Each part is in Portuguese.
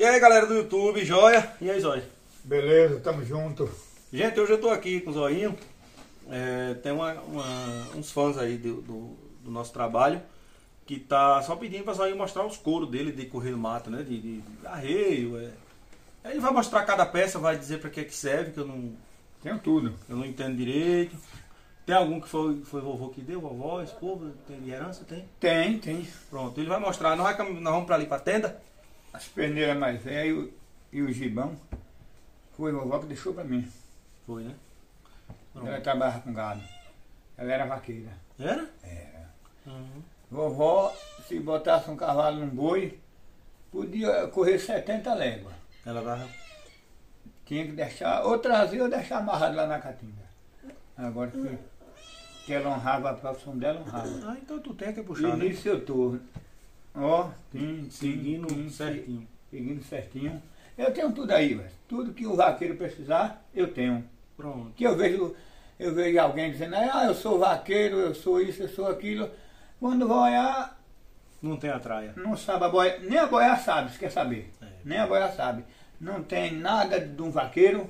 E aí galera do YouTube, joia? E aí, Zóia? Beleza, tamo junto. Gente, hoje eu tô aqui com o Zoinho. É, tem uma, uma- uns fãs aí do, do- do nosso trabalho que tá só pedindo pra Zoinho mostrar os couros dele de correr no mato, né? De, de arreio. É. Aí Ele vai mostrar cada peça, vai dizer pra que que serve, que eu não, Tenho tudo. eu não entendo direito. Tem algum que foi, foi vovô que deu, vovó, esposa, tem de herança? Tem? Tem, tem. Pronto, ele vai mostrar. Nós, nós vamos pra ali pra tenda? As peneiras mais velhas e o- e o gibão. Foi a vovó que deixou pra mim. Foi, né? Pronto. Ela trabalhava com gado. Ela era vaqueira. Era? Era. Uhum. Vovó, se botasse um cavalo num boi, podia correr 70 léguas. Ela tava. Tinha que deixar, ou trazer ou deixar amarrado lá na catinga. Agora que, que ela honrava a profissão dela, honrava. Ah, então tu tem que E puxar, né? nisso eu tô. Ó, tim, tim, Seguindo tim, certinho. seguindo certinho. Eu tenho tudo aí, velho. Tudo que o vaqueiro precisar, eu tenho. Pronto. Que eu vejo, eu vejo alguém dizendo, ah, eu sou vaqueiro, eu sou isso, eu sou aquilo. Quando vai olhar, Não tem a traia. não sabe a boia, nem a boia sabe, se quer saber. É. Nem a boia sabe. Não tem nada de um vaqueiro,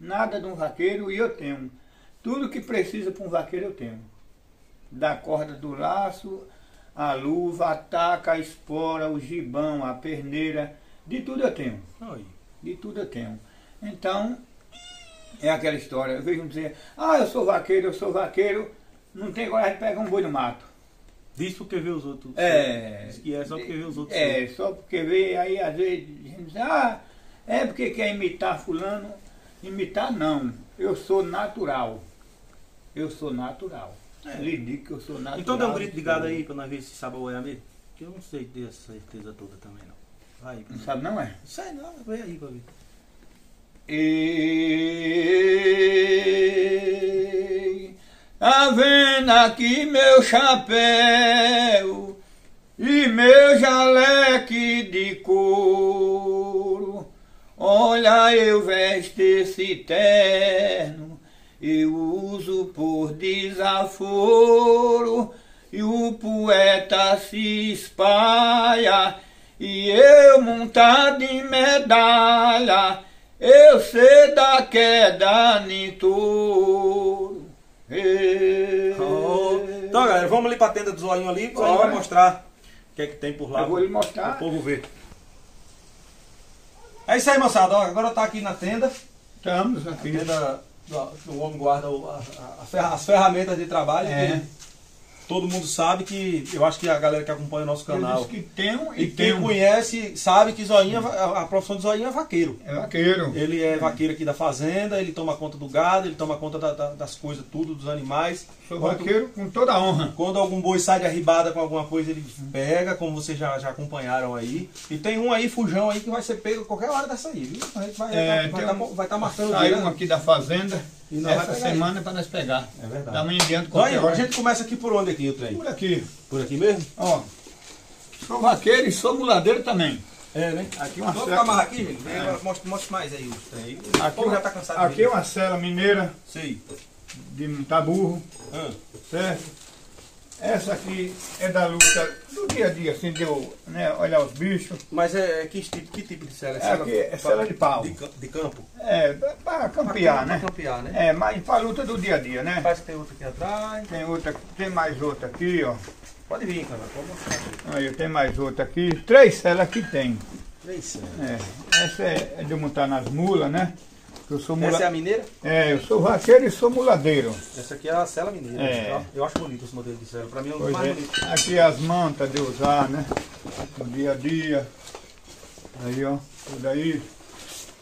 nada de um vaqueiro e eu tenho. Tudo que precisa para um vaqueiro eu tenho. Da corda do laço, a luva, a taca, a espora, o gibão, a perneira, de tudo eu tenho. Aí. De tudo eu tenho. Então, é aquela história. Eu vejo um dizer, ah, eu sou vaqueiro, eu sou vaqueiro, não tem coragem de pegar um boi no mato. Diz porque vê os outros. É. Diz que é só porque vê os outros. É, só porque vê, aí às vezes a gente diz, ah, é porque quer imitar fulano. Imitar não. Eu sou natural. Eu sou natural. É. Lhe digo que eu sou natural. Então dá um grito de gado aí pra nós ver se sabe boiar mesmo. Que eu não sei ter essa certeza toda também não. Vai aí. Não nós. sabe não é? Não sei não, vem aí pra ver. Ei, tá vendo aqui meu chapéu e meu jaleque de couro? Olha, eu vesto esse terno, eu uso por desaforo, e o poeta se espalha, e eu montado em medalha, eu sei da queda nem touro. Oh. Então galera, vamos ali pra tenda do zoinho ali, o Zoinho vai mostrar o que é que tem por lá. Eu vou lhe Para mostrar. o povo ver. É isso aí, moçada. Ó, agora tá aqui na tenda. Estamos A aqui. tenda do, do homem guarda o- a- a- as ferramentas de trabalho. É. que Todo mundo sabe que. Eu acho que a galera que acompanha o nosso canal. que tem um E e quem tem um. conhece sabe que Zoinha, a a profissão de Zoinha é vaqueiro. É vaqueiro. Ele é vaqueiro aqui da fazenda, ele toma conta do gado, ele toma conta da- da- das coisas, tudo, dos animais. Sou Quando- vaqueiro com toda a honra. Quando algum boi sai de arribada com alguma coisa, ele pega, como vocês já, já acompanharam aí. E tem um aí, fujão aí, que vai ser pego qualquer hora dessa aí, viu? A gente vai É, vai tem tá, um- tá marcando Saiu um aqui da fazenda E nós essa semana para nós pegar. É verdade. Da manhã em diante, Olha, a gente começa aqui por onde aqui o trem? Por aqui. Por aqui mesmo? Ó. Sou vaqueiro e sou muladeiro também. É, né? Aqui uma Vamos cela- ficar mais aqui, gente. É. Mostra, mostra mais aí os trem. O Aqui, povo já uma- tá cansado de aqui é uma cela mineira Sei. de montar burro, Ah, certo? Essa aqui é da luta do dia a dia, assim, de eu né, olhar os bichos. Mas é, é que, tipo, que tipo de cela? É aqui, é cela de pau. De, de campo? É, para campear, Pra né? campear, né? É, mas para luta do dia a dia, né? Parece que tem outro aqui atrás. Tem outra, tem mais outra aqui, ó. Pode vir, cara. Pode mostrar. Aí tem mais outra aqui. Três celas que tem. Três celas. É, essa é, é de eu montar nas mulas, né? Eu sou mula... Essa é a mineira? É, eu sou vaqueiro e sou muladeiro. Essa aqui é a cela mineira. É. Eu acho bonito esse modelo de cela. Pra mim é um Pois mais é. bonitos. Aqui as mantas de usar, né? No dia a dia. Aí, ó, tudo aí.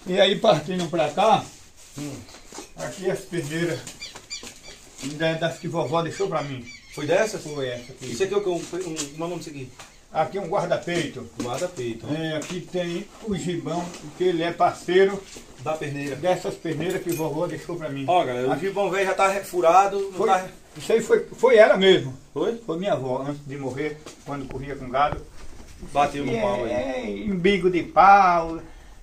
E aí partindo pra cá, Hum. aqui as peneiras. Ainda é das que vovó deixou pra mim. Foi dessa? Foi essa aqui. Isso aqui é o que? Um, um, é o nome disso aqui? Aqui um guarda-peito. Guarda-peito. É, aqui tem o gibão, que ele é parceiro Da perneira. dessas peneiras que vovó deixou pra mim. Ó, galera, o Aqui- gibão velho já tá furado. Não Foi, tá... isso aí foi, foi ela mesmo. Foi? Foi minha avó, antes de morrer, quando corria com gado. Bateu no pau aí. é, é embigo de pau,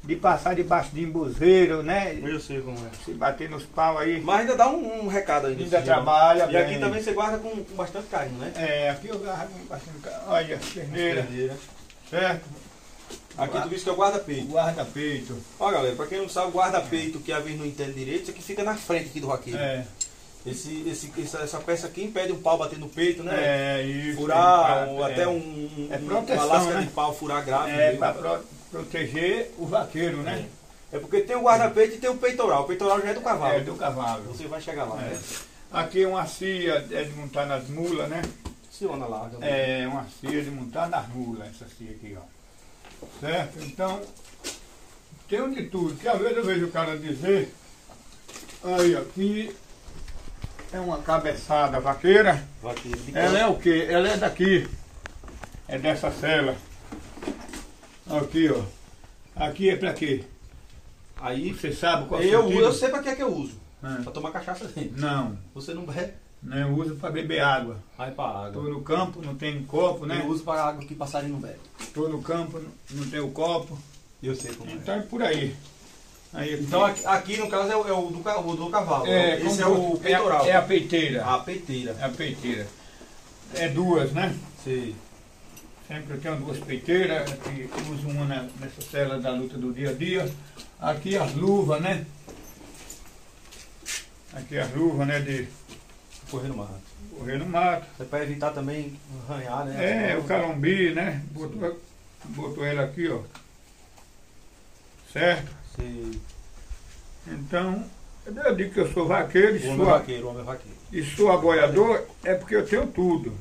de passar debaixo de embuzeiro, né? Eu sei como é. Se bater nos pau aí. Mas ainda dá um, um recado aí. Ainda gibão. trabalha E aqui bem. também você guarda com, com bastante carinho, né? É, aqui eu garro bastante. ca- Olha, Perneira. certo? Aqui tu viste que é o guarda-peito. Guarda-peito. Ó galera, pra quem não sabe, o guarda-peito que a vez não entende direito, isso aqui fica na frente aqui do vaqueiro. É, Esse, esse, essa, essa peça aqui impede um pau bater no peito, né? é isso. Furar, é, é. até um, um- É uma proteção, lasca né? de pau furar grave. É, mesmo. pro, proteger o vaqueiro, né? É porque tem o guarda-peito e tem o peitoral. O peitoral já é do cavalo. É, do cavalo. Você vai chegar lá, É. né? Aqui uma cia é de montar nas mulas, né? Ciona né? É uma cia de montar nas mulas, essa cia aqui, ó. Certo? Então, tem um de tudo. Que às vezes eu vejo o cara dizer, aí aqui é uma cabeçada vaqueira. Ela é o quê? Ela é daqui. É dessa cela. Aqui, ó. Aqui é pra quê? Aí Você sabe qual eu, sentido? eu sei pra que é que eu uso. Ah, Pra tomar cachaça dentro. Não, Você não bebe, não eu uso para beber água. vai pra água. Estou no campo, não tem copo, né? Eu uso pra água que passarinho não bebe. Estou no campo, não- tem o copo. Eu sei como Então é por aí. aí aqui- Então aqui, aqui, no caso é o, é o do, o do cavalo. é, Esse é como- o peitoral. É, a- é a peiteira. A peiteira. É a peiteira. É duas, né? Sei. Sempre eu tenho duas peiteiras, que uso uma nessa cela da luta do dia a dia. Aqui as luvas, né? Aqui as luvas, né? De Correr no mato. correr no mato. É pra evitar também arranhar, né? É, o calombi, né? Botou, botou ela aqui, ó. Certo? Sei. Então, eu digo que eu sou vaqueiro e homem sou, vaqueiro, homem vaqueiro. e sou aboiador, é porque eu tenho tudo.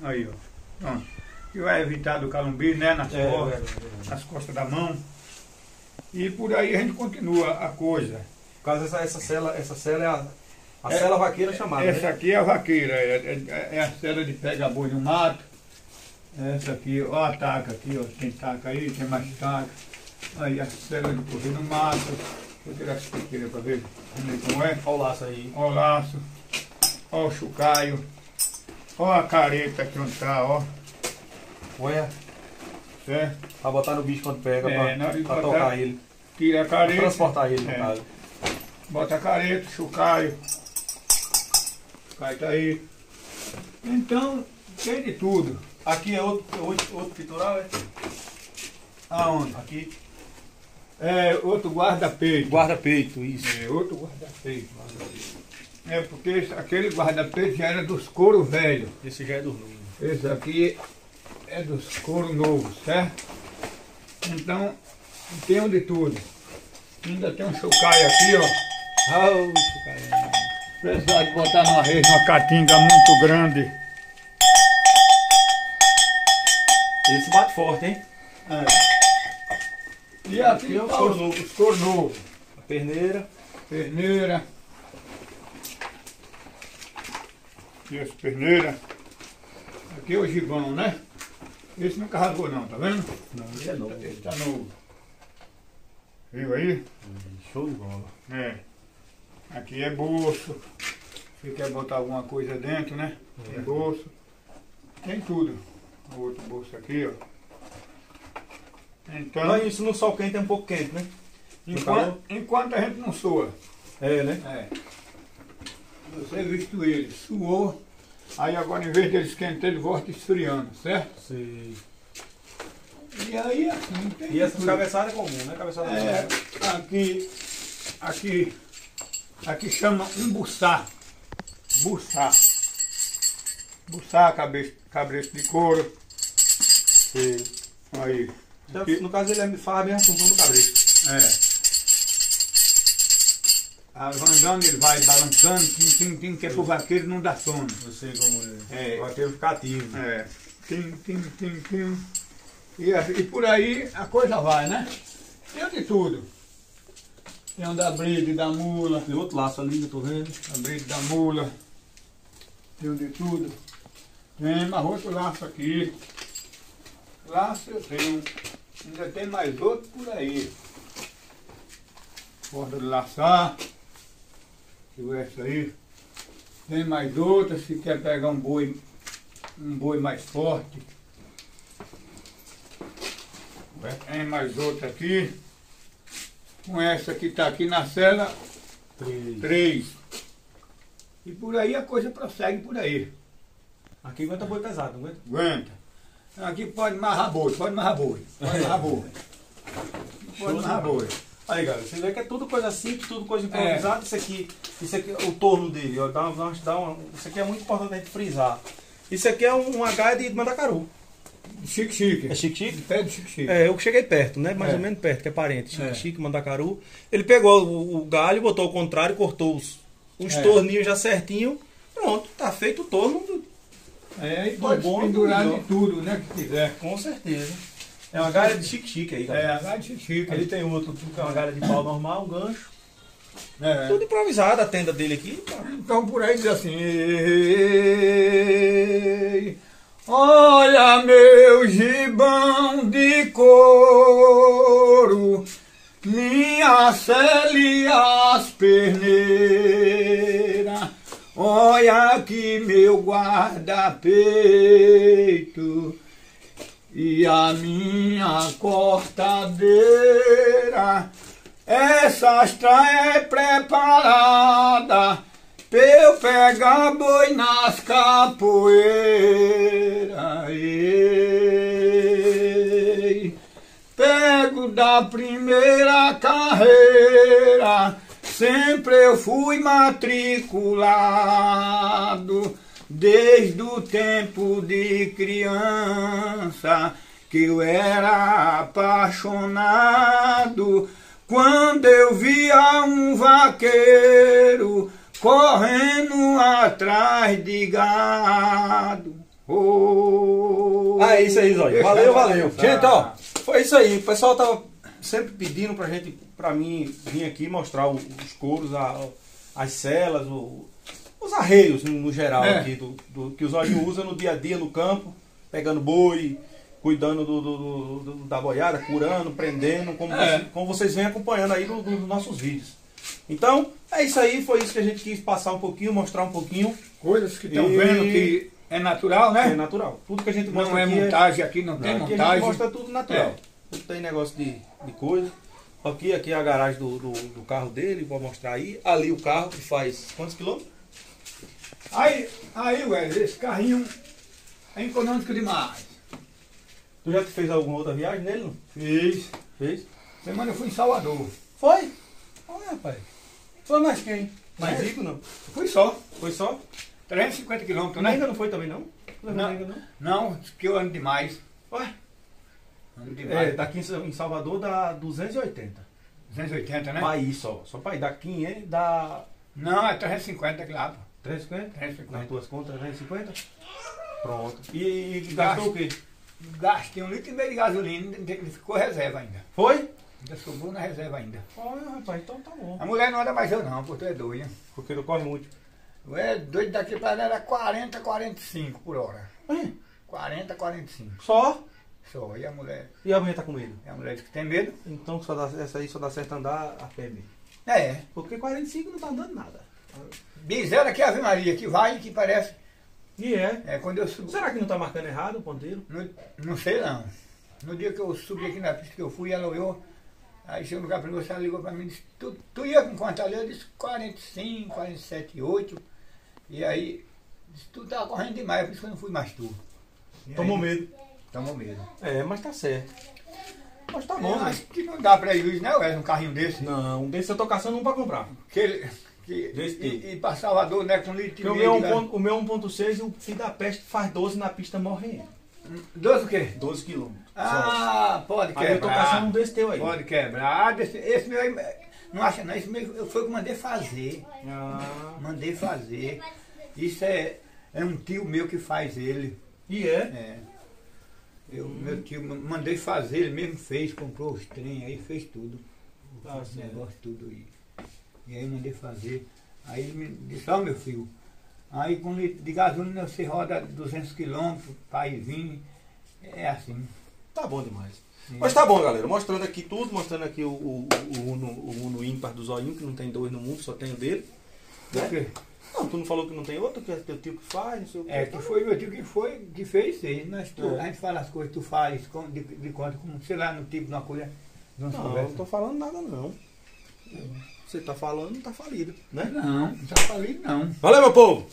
Aí, ó. Pronto. Que vai evitar do calombi, né? Nas, É, costas, é, é. nas costas da mão. E por aí a gente continua a coisa. Por causa dessa essa cela, essa cela é a, a É, cela vaqueira chamada, Essa né? aqui é a vaqueira, é, é- é a cela de pega boi no mato. Essa aqui, ó a taca aqui, ó. Tem taca aí, tem mais taca. Aí a cela de correr no mato. Vou tirar essa pequena pra ver como é. Olha o laço aí. Ó o laço, ó o chucaio, ó a careta que onde tá, ó. Olha, Certo? pra botar no bicho quando pega, É, pra, pra botar- tocar ele. Tira a Pra careta, transportar ele, no É. caso. bota a careta, chucaio. Chucaio tá aí. Então, tem de tudo. Aqui é outro, outro, outro peitoral, é? Aonde? Aqui. É outro guarda-peito. Guarda-peito, isso. É outro guarda-peito. É porque esse- aquele guarda-peito já era dos couro velho. Esse já é do. Esse aqui é dos couro novos, certo? Então, tem um de tudo. Ainda tem um chucaio aqui, ó. Precisar de botar numa rede, uma catinga muito grande. Esse bate forte, hein? E aqui, Aqui é o tá couro os- novo. os couro. A perneira. Perneira. Aqui as perneiras. Aqui é o gibão, né? Esse nunca rasgou não, tá vendo? Não, ele é novo. Esse tá novo. Viu aí? Show de bola. É. Aqui é bolso. Se quer botar alguma coisa dentro, né? Tem bolso. Tem tudo. Outro bolso aqui, ó. Então, Mas isso no sol quente é um pouco quente, né? enquanto, enquanto a gente não soa, É, né? É. Você visto ele, suou, aí agora em vez dele esquentar, ele volta esfriando, certo? Sei. E aí assim, tem E essas tudo. cabeçadas é comum, né? Cabeçada É, aqui, aqui, aqui chama um buçá. Buçá. Cabeça de couro. Sei. Aí. Então, no caso ele é- faz a mesma função do cabresto. Andando ele vai balançando, tim, tim, tim, que é pro vaqueiro não dar sono. Eu sei como é. É. O vaqueiro fica ativo. É. Tim, tim, tim, tim. E, assim- e por aí a coisa vai, né? Tem de tudo. Tem um da bride, da mula, Tem outro laço ali que eu tô vendo. a bride da mula. Tem de tudo. Tem mais outro laço aqui. Laço eu tenho. Ainda tem mais outro por aí. Corda de laçar. Essa aí. Tem mais outra, se quer pegar um boi, um boi mais forte. Tem mais outra aqui. Com essa que está aqui na cela, Três. três. E por aí a coisa prossegue por aí. Aqui aguenta boi pesado, não aguenta? Aguenta. Aqui pode marrar boi, pode marrar boi, pode marrar boi. Pode marrar boi. Aí, galera, você vê que é tudo coisa simples, tudo coisa improvisada. Isso aqui, isso aqui, o torno dele, ó, dá, dá, dá uma, isso aqui é muito importante a gente frisar. Isso aqui é um, uma gaia de mandacaru. Chique, chique. É chique-chique? Pé de chique, chique. É, eu cheguei perto, né? Mais É. ou menos perto, que é parente. Chique, É. chique, mandacaru. Ele pegou o, o galho, botou ao contrário, cortou os, os É. torninhos já certinho. Pronto, tá feito o torno, É, e pode bom, pendurar de tudo, né? Que quiser. com certeza. É uma galha de chique-chique aí, É, galera. a gaia de chique, chique. Ali tem outro, que é uma galha de pau normal, um gancho. É. Tudo improvisado, a tenda dele aqui. tá. Então por aí diz assim: "Ei, Olha meu gibão de couro, minha cele as perneiras. Olha aqui meu guarda-peito e a minha cortadeira. Essas é preparada pra eu pegar boi nas capoeiras. Ei, pego da primeira carreira, sempre eu fui matriculado. Desde o tempo de criança que eu era apaixonado quando eu via um vaqueiro correndo atrás de gado. Oh, Ah, é isso aí, Zóio. Valeu, eu valeu. Gente, ó, foi isso aí. O pessoal tava sempre pedindo pra gente, pra mim, vir aqui mostrar os couros, a- as celas, o- os arreios no, no geral É. aqui, do, do- que o Zóio usa no dia a dia no campo, pegando boi, cuidando do, do- da boiada, curando, prendendo, como, É. você- como vocês vêm acompanhando aí no- nos nossos vídeos. Então, é isso aí, foi isso que a gente quis passar um pouquinho, mostrar um pouquinho. Coisas que estão E- vendo que é natural, né? É natural. Tudo que a gente mostra Não é aqui montagem aqui, não, tem Aqui a gente montagem. mostra tudo natural. É. Não tem negócio de, de coisa. Aqui, aqui é a garagem do, do, do carro dele, vou mostrar aí. Ali o carro que faz quantos quilômetros? Aí, aí, Wesley, esse carrinho é econômico demais. Tu já fez alguma outra viagem nele? Não? Fiz. Fez? Semana eu fui em Salvador. Foi? Olha, rapaz. Foi mais quem? Mais É. rico não? Fui só. Foi só? 350 quilômetros, né? ainda não foi também não? Levou Não. ainda não? Não, que eu ando demais. Ué? Ando É, demais. daqui em Sa- em Salvador dá 280. 280, né? Ir só. Só ir. Dá 500, dá Não, é 350 que lá. pô. 350? 350. Nas tuas contas, 350? Pronto. E, e gastou o quê? Gastei um litro e meio de gasolina, ficou reserva ainda. Foi? Ainda sobrou na reserva ainda. Olha, rapaz, então tá bom. A mulher não anda mais eu não, porque tu é doido. Porque não corre muito. Eu é doido daqui pra lá era 40, 45 por hora. É, 40, 45. Só? Só. E a mulher, E a mulher tá com medo. e a mulher diz que tem medo? Então só dá, essa aí só dá certo andar a pé mesmo. É. Porque 45 não tá andando nada. Diz ela que é Ave Maria, que vai e que parece. E é. É quando eu subo. Será que não tá marcando errado o ponteiro? No, não sei não. No dia que eu subi aqui na pista que eu fui, ela olhou. Aí chegou no você, ela ligou pra mim e disse, tu, tu ia com quanto ali? Eu disse 45, 47, 8. E aí, disse, tu tava correndo demais, por isso que eu não fui mais tu. E Tomou aí, medo. Tomou medo. É, mas tá certo. Mas tá bom, Eu né? acho que não dá prejuízo, né, Wes, um carrinho desse. Não, um desse eu tô caçando um pra comprar. Que, que, e, e pra Salvador, né, com litro e o meio é o meu 1.6 e o filho da peste faz 12 na pista morrendo. Doze o quê? 12 quilômetros. Ah, pode Aí eu tô quebrar. caçando um desse teu aí. Pode quebrar. Ah, Desse, esse meu aí, não acha não, esse meu foi o que mandei fazer. Ah, Mandei fazer. Isso é, é um tio meu que faz ele. e é? É. Eu, Meu tio ma- mandei fazer, ele mesmo fez, comprou os trem, aí fez tudo. Tá Esse negócio tudo aí. E aí mandei fazer. Aí ele me disse, ó meu filho, aí com litro de gasolina você roda 200 quilômetros ir vir. É assim. Tá bom demais. Sim. Mas tá bom, galera. Mostrando aqui tudo, mostrando aqui o, o, o, Uno, o Uno ímpar do Zoinho, que não tem dois no mundo, só tem o dele. Quê? Não, tu não falou que não tem outro, que é teu tio que faz, não sei o quê. É, que foi meu tio que foi, que fez, fez. Mas tu, É. a gente fala as coisas, tu faz com- de, de conta, como, sei lá, no tipo de uma coisa. de Não, eu conversa. não tô falando nada não. Você tá falando, não tá falido, né? Não, não tá falido não. Valeu, meu povo!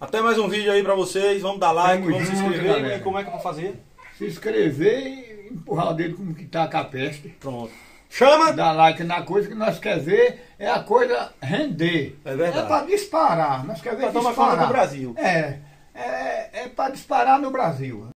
Até mais um vídeo aí pra vocês. Vamos dar like, Tamo vamos se inscrever. galera. E como é que é pra fazer? se inscrever e empurrar o dedo como que tá com a peste. Pronto. Chama! Dar like na coisa que nós quer ver é a coisa render. É verdade. É para disparar. Nós quer ver Pra tomar disparar. conta do Brasil. É. É, é para disparar no Brasil.